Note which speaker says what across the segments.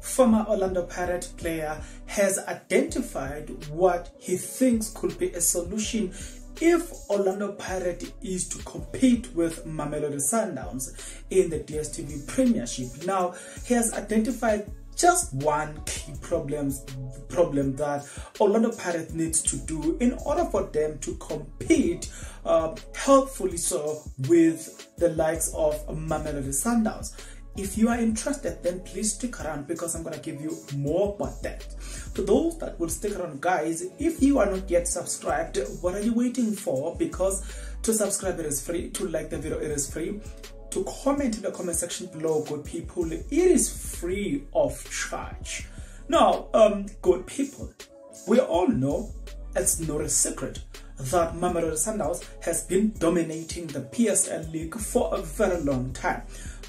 Speaker 1: former Orlando Pirate player has identified what he thinks could be a solution if Orlando Pirate is to compete with Mamelodi Sundowns in the DSTV Premiership. Now, he has identified just one key problems, problem that Orlando Pirates needs to do in order for them to compete uh, helpfully so with the likes of Mamelodi Sundowns. If you are interested, then please stick around because I'm going to give you more about that. To those that will stick around, guys, if you are not yet subscribed, what are you waiting for? Because to subscribe, it is free. To like the video, it is free to comment in the comment section below, good people. It is free of charge. Now, um, good people, we all know it's not a secret that Mamelodi Sundowns has been dominating the PSL League for a very long time,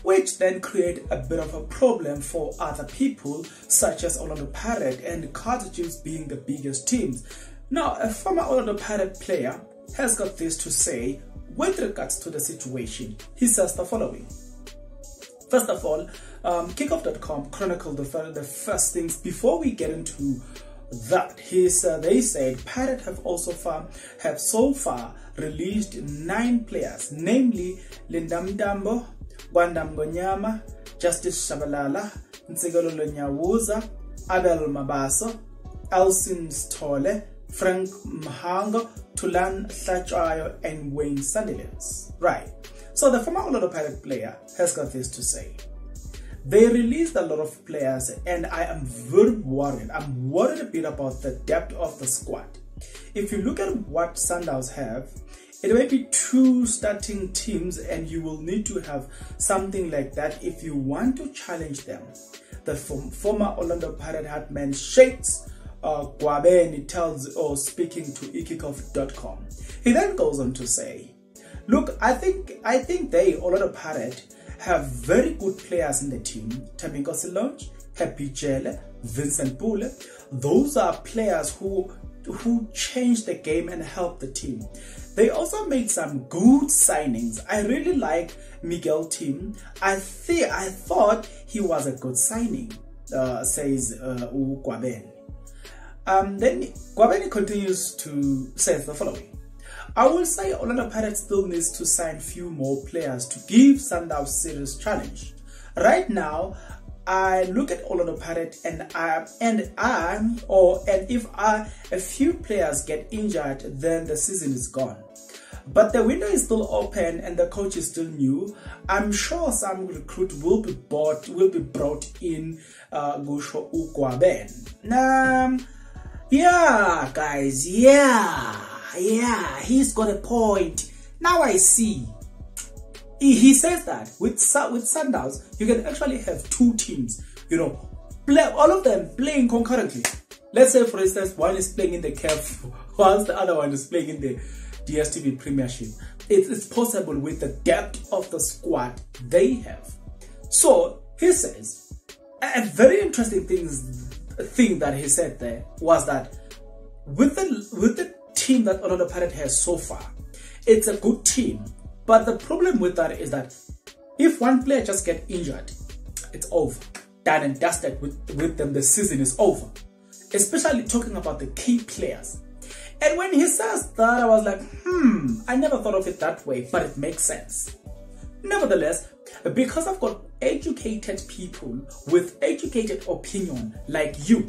Speaker 1: which then create a bit of a problem for other people, such as Orlando Pirate and Carthage being the biggest teams. Now, a former Orlando Pirate player has got this to say with regards to the situation, he says the following. First of all, um, Kickoff.com chronicled the, the first things before we get into that. He's, uh, they said Pirate have also far, have so far released nine players, namely Linda Mntambo, Gwandam Gonyama, Justice Chabalala, Ntsikelelo Nyauza, Abel Mabaso, Elsin Stole, Frank Mhango, Thulani Hlatshwayo, and Wayne Sandilands. Right. So the former Orlando Pirate player has got this to say. They released a lot of players and I am very worried. I'm worried a bit about the depth of the squad. If you look at what Sundowns have, it may be two starting teams and you will need to have something like that if you want to challenge them. The former Orlando Pirate Hatman Shakes uh, Gwabeni tells or speaking to ikickoff.com. He then goes on to say, Look, I think I think they, Orlando Pirate, have very good players in the team. Tamingo Silonch, Happy Jele, Vincent Pule. Those are players who who changed the game and help the team. They also made some good signings. I really like Miguel Timm. I think I thought he was a good signing, uh, says uh, um, then Gwabeni continues to say the following. I will say Orlando Pirates still needs to sign few more players to give Sundowns serious challenge. Right now, I look at Orlando Pirates and I and I or and if I a few players get injured, then the season is gone. But the window is still open and the coach is still new. I'm sure some recruit will be bought will be brought in uh Gusho Ukwaben. Um, yeah, guys, yeah, yeah, he's got a point. Now I see. He, says that with with Sundowns, you can actually have two teams, you know, play all of them playing concurrently. Let's say, for instance, one is playing in the CAF, whilst the other one is playing in the DSTV Premiership. It is possible with the depth of the squad they have. So he says, a very interesting thing thing that he said there was that with the with the team that Orlando Pirate has so far, it's a good team. But the problem with that is that if one player just get injured, it's over. Done and dusted with, with them, the season is over. Especially talking about the key players. And when he says that, I was like, hmm, I never thought of it that way, but it makes sense. Nevertheless, because I've got educated people with educated opinion like you,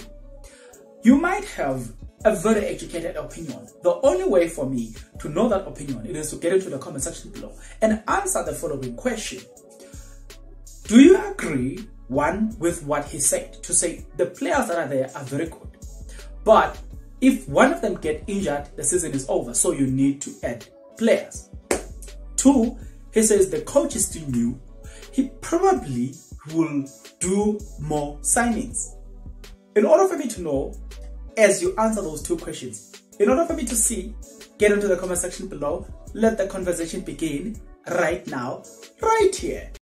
Speaker 1: you might have a very educated opinion. The only way for me to know that opinion is to get into the comment section below and answer the following question. Do you agree, one, with what he said, to say the players that are there are very good, but if one of them get injured, the season is over, so you need to add players. Two, he says the coach is still new. He probably will do more signings. In order for me to know, as you answer those two questions, in order for me to see, get into the comment section below. Let the conversation begin right now, right here.